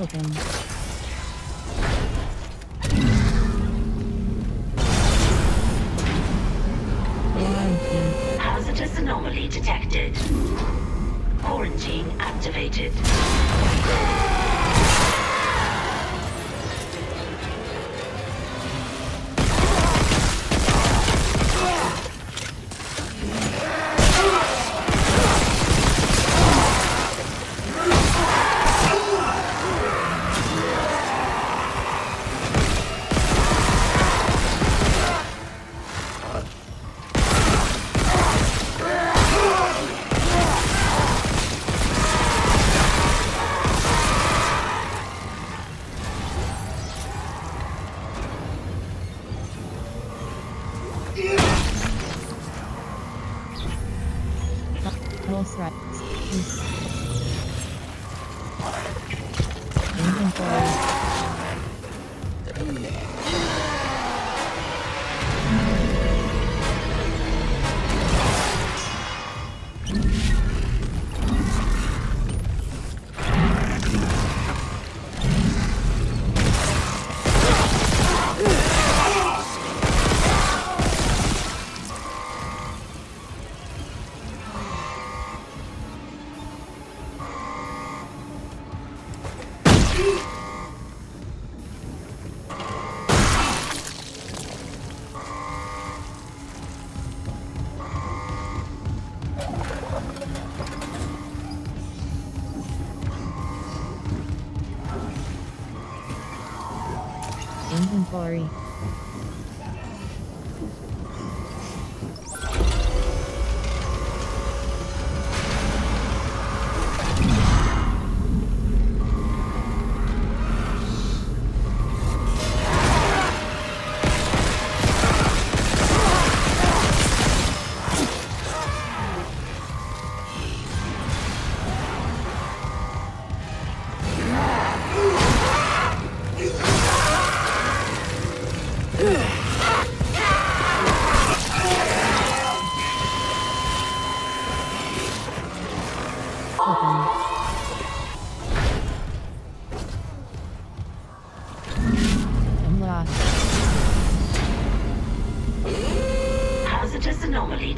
Open. Hazardous anomaly detected. Quarantine activated.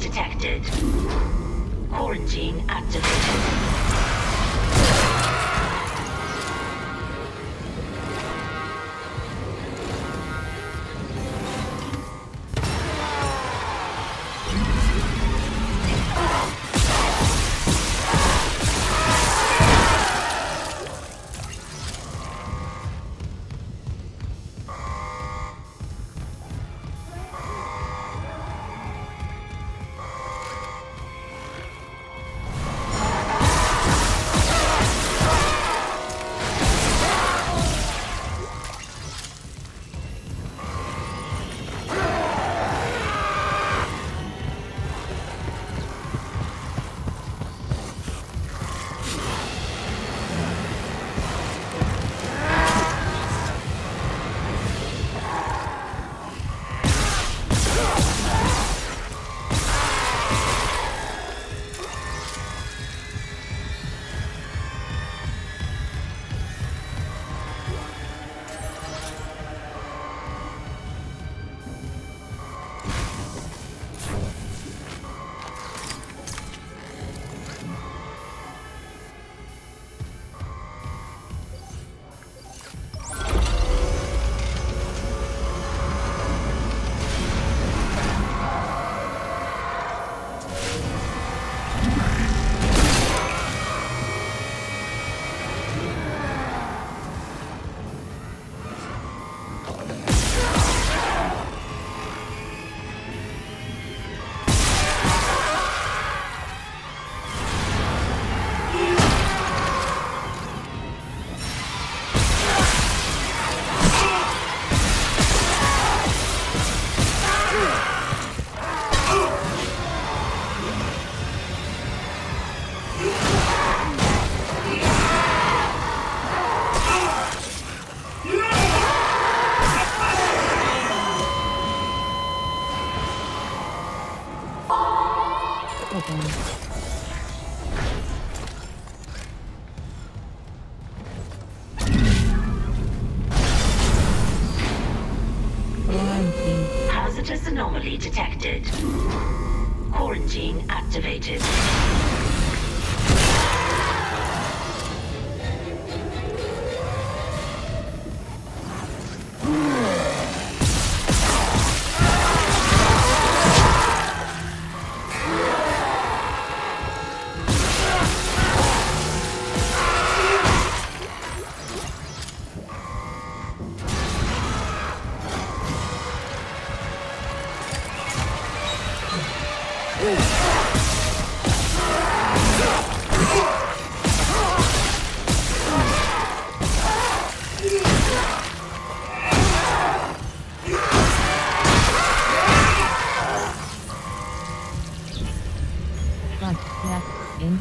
Detected. Quarantine activated. Status anomaly detected. Quarantine activated.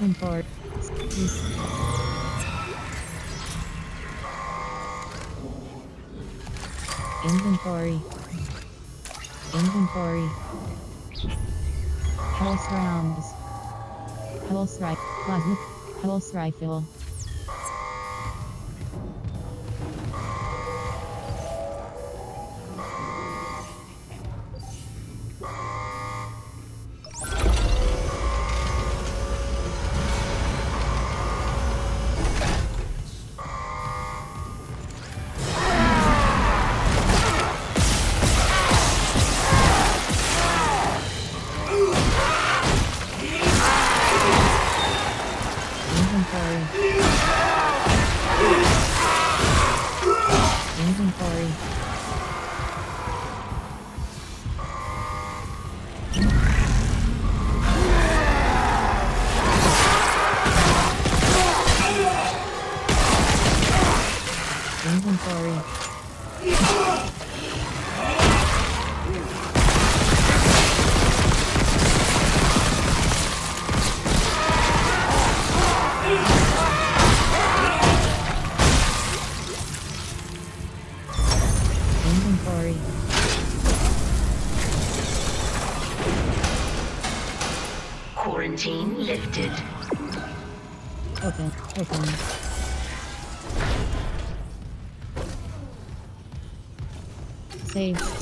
Inventory. Inventory. Inventory. Pulse rounds. Pulse rifle. Pulse rifle.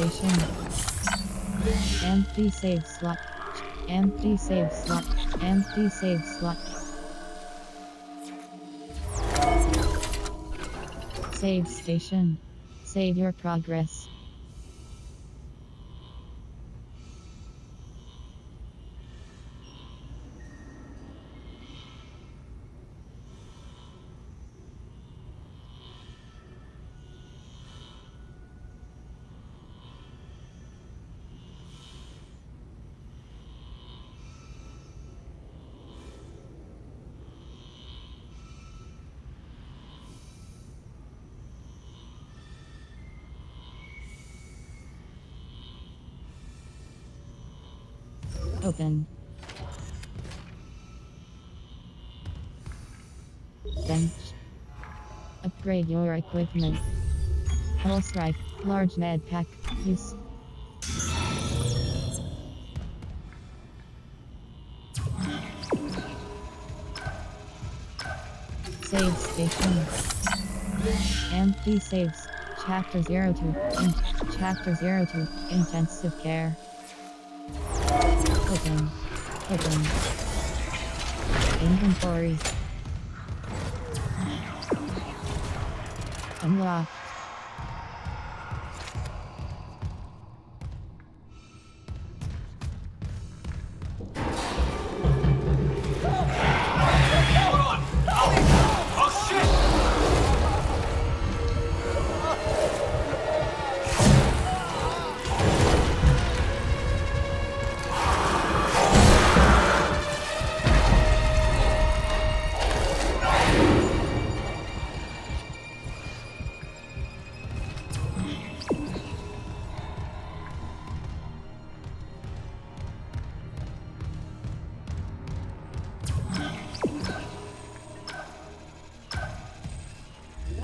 Station. Empty save slot. Empty save slot. Empty save slot. Save station. Save your progress. Open. Bench. Upgrade your equipment. Pulse rifle. Large med pack. Use. Save station. Empty saves. Chapter 02. In- chapter 02. Intensive care. Open. Open. Inventory. Unlock.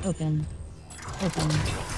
Open. Open.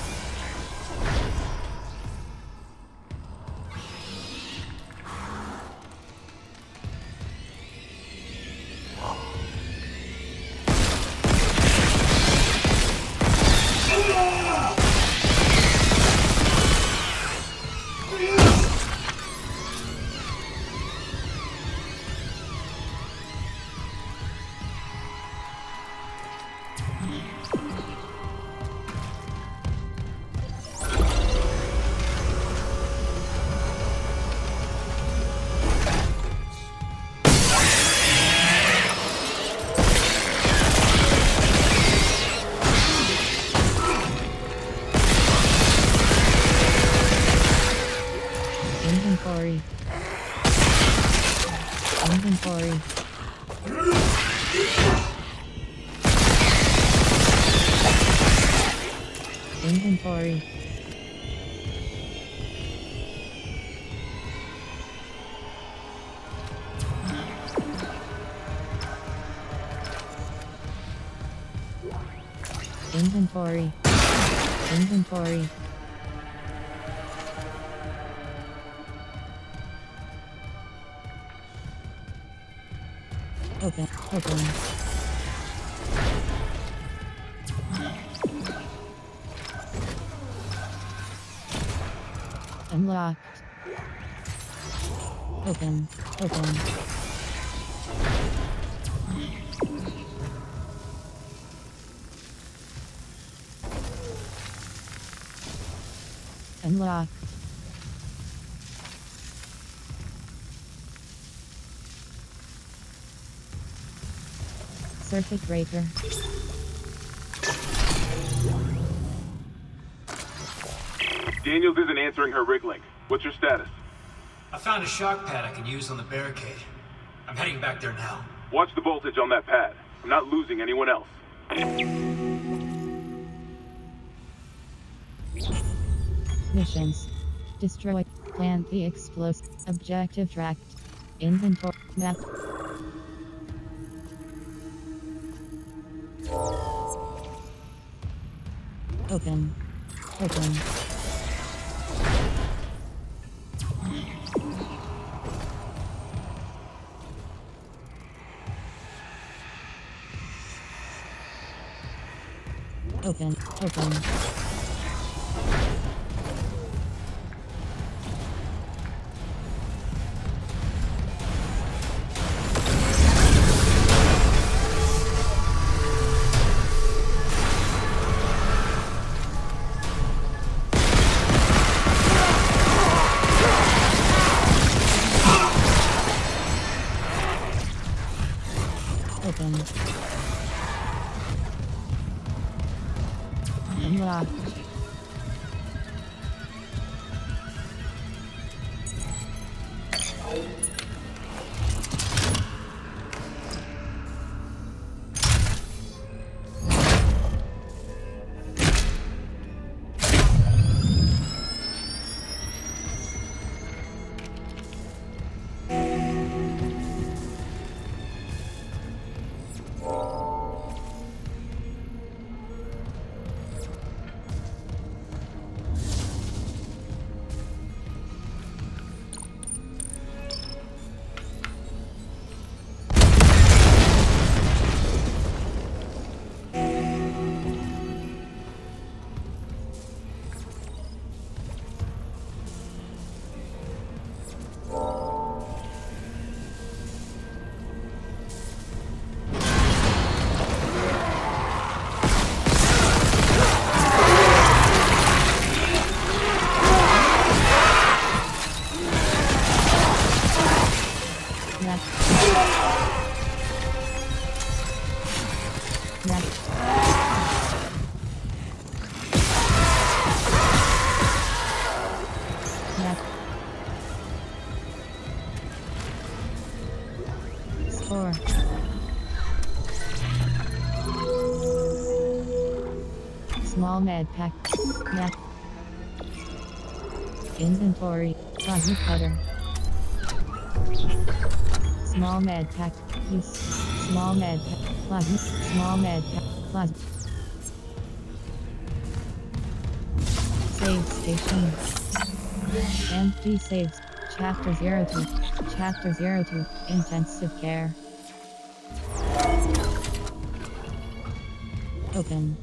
Inventory. Inventory. Inventory. Open. Open. Unlocked. Open. Open. Unlocked. Circuit breaker. Daniels isn't answering her rig link. What's your status? I found a shock pad I can use on the barricade. I'm heading back there now. Watch the voltage on that pad. I'm not losing anyone else. Missions. Destroy. Plant the explosive. Objective tracked. Inventory. Map. Open. Open. Open. Open. Small med pack. Next. Inventory. Plasma cutter. Small med pack. Small med pack. Plasma. Small med pack. Save station. Empty saves. Chapter 02. Chapter 02. Intensive care. Open.